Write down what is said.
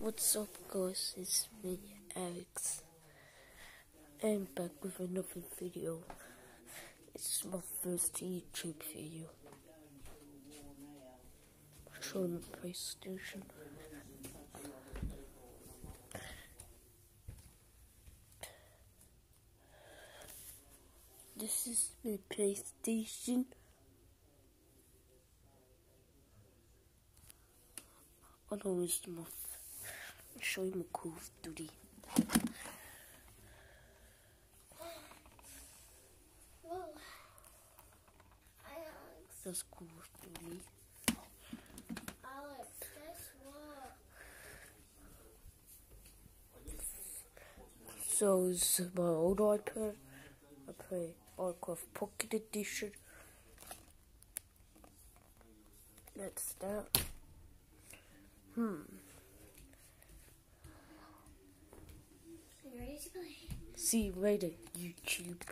What's up guys, it's me, Alex. I'm back with another video. It's my first YouTube video. Showing PlayStation. This is my PlayStation. I know it's my show you my Call of Duty. Whoa. Hi, Alex. That's Call of Duty. Alex, guess what? So it's my old iPad. I play Minecraft Pocket Edition. Let's start. Hmm. You ready to play? See you later, YouTube.